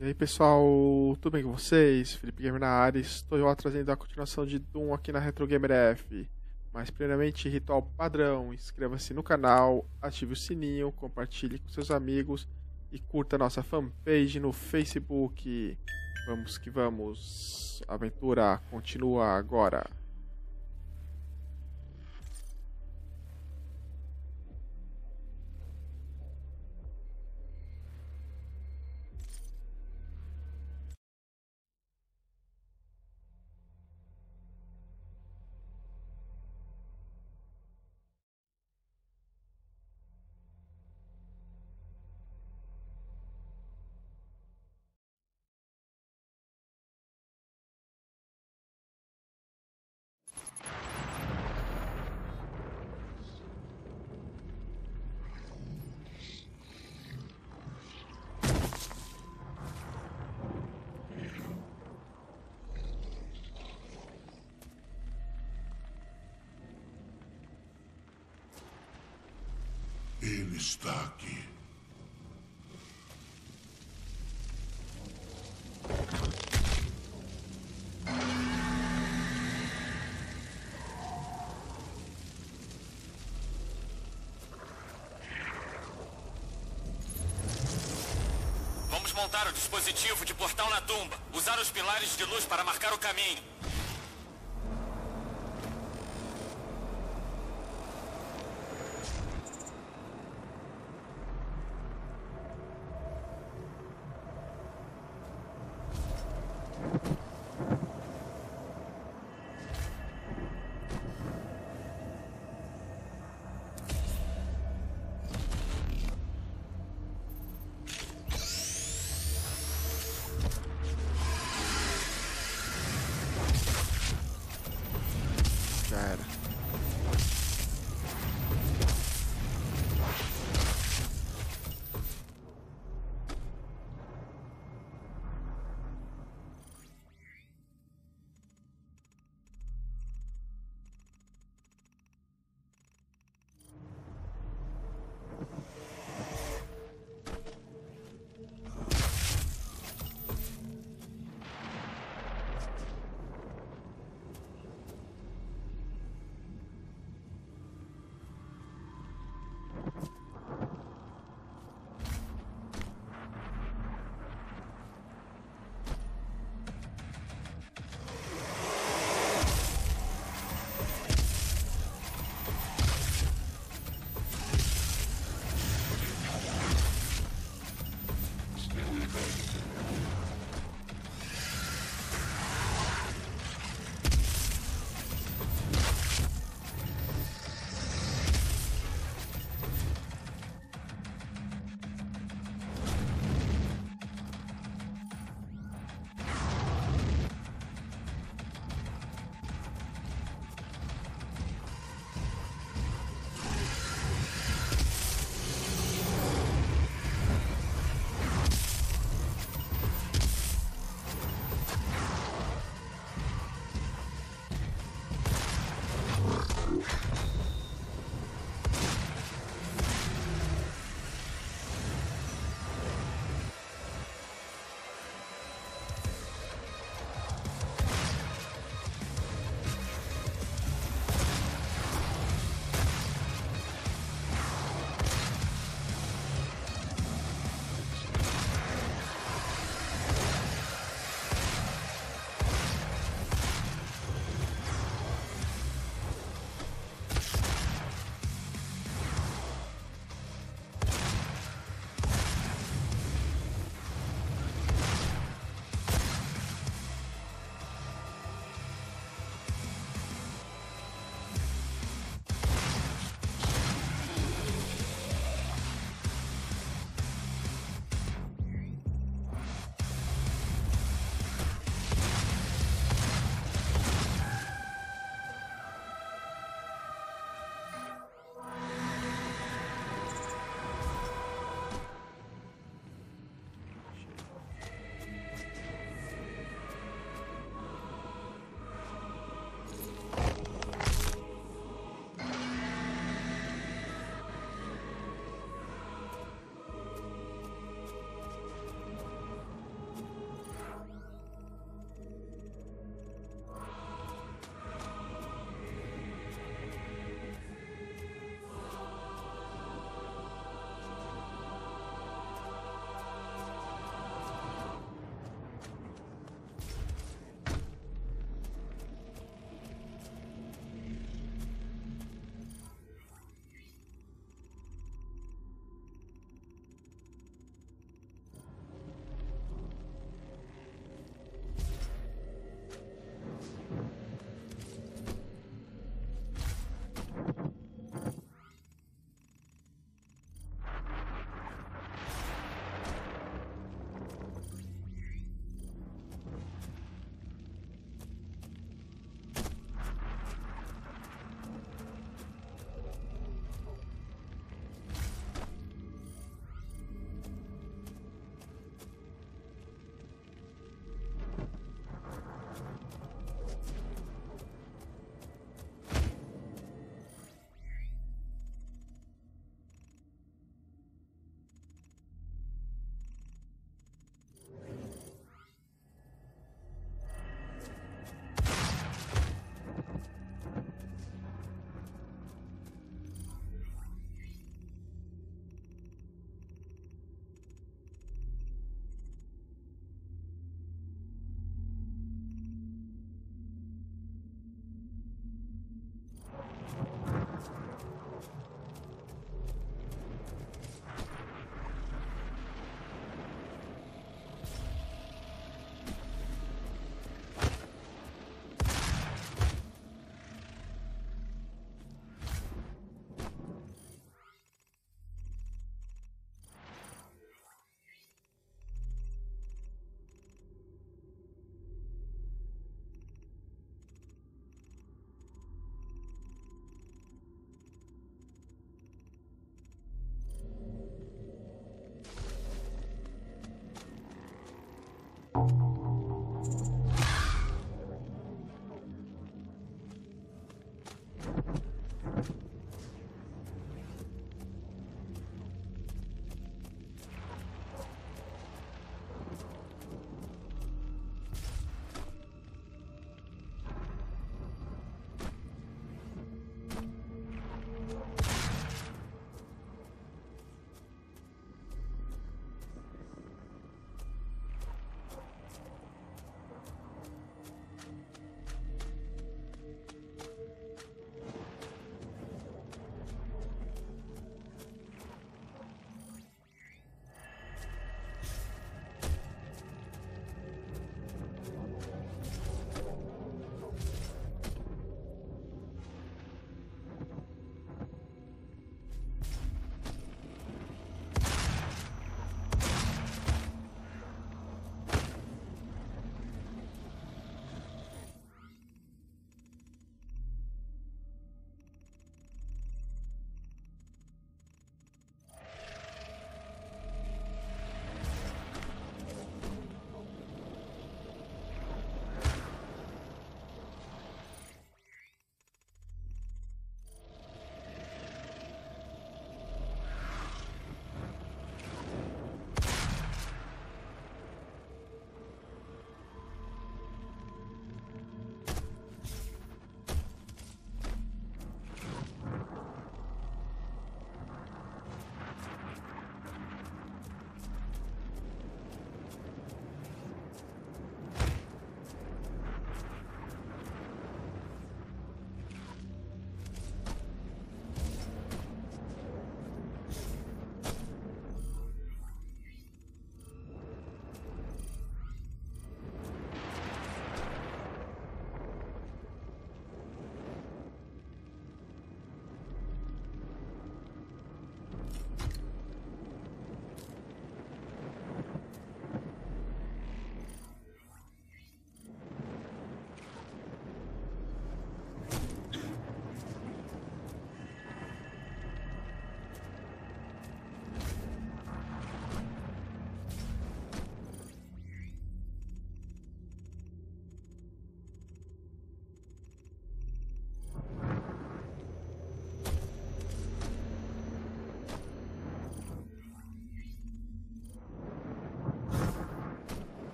E aí pessoal, tudo bem com vocês? Felipe Gamer na área, estou eu trazendo a continuação de Doom aqui na Retro Gamer F. Mas primeiramente, ritual padrão, inscreva-se no canal, ative o sininho, compartilhe com seus amigos e curta nossa fanpage no Facebook. Vamos que vamos, aventura continua agora. Está aqui. Vamos montar o dispositivo de portal na tumba. Usar os pilares de luz para marcar o caminho.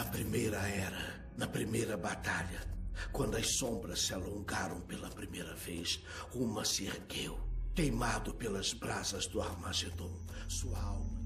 Na primeira era, na primeira batalha, quando as sombras se alongaram pela primeira vez, uma se ergueu, queimado pelas brasas do Armagedon, sua alma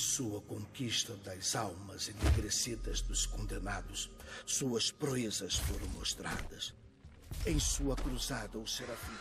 sua conquista das almas enegrecidas dos condenados, suas proezas foram mostradas. Em sua cruzada, o serafim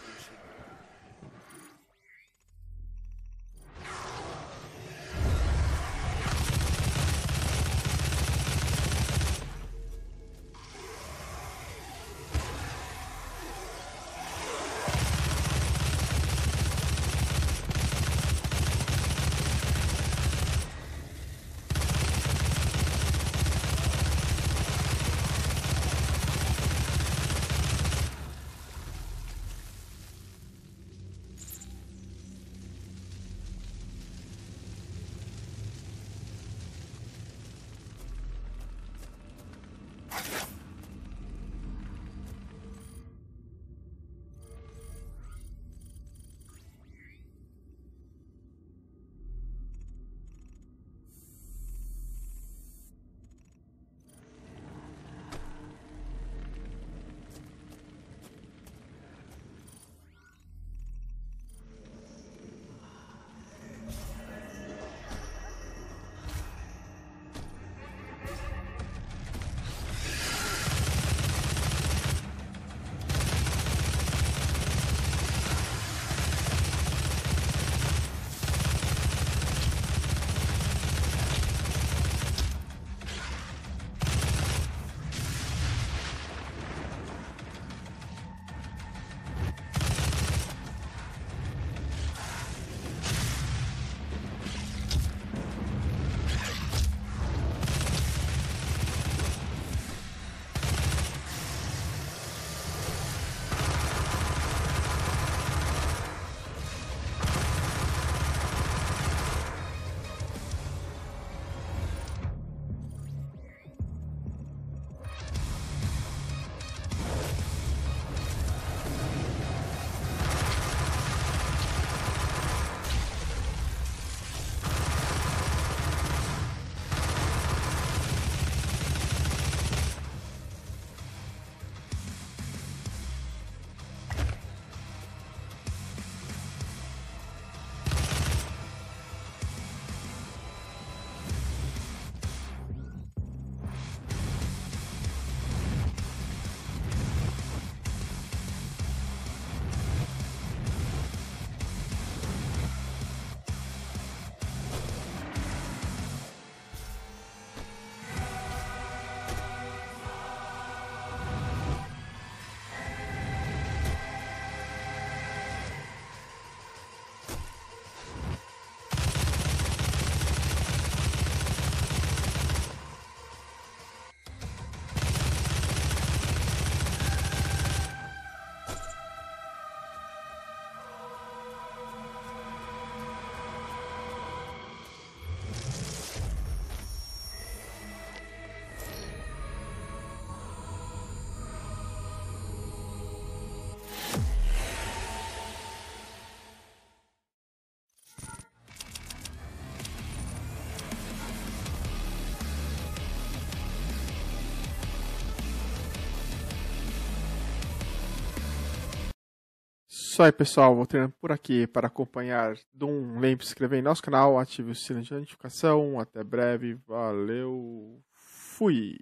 Isso aí, pessoal. Vou treinando por aqui para acompanhar Doom. Lembre-se de se inscrever em nosso canal, ative o sino de notificação. Até breve. Valeu. Fui.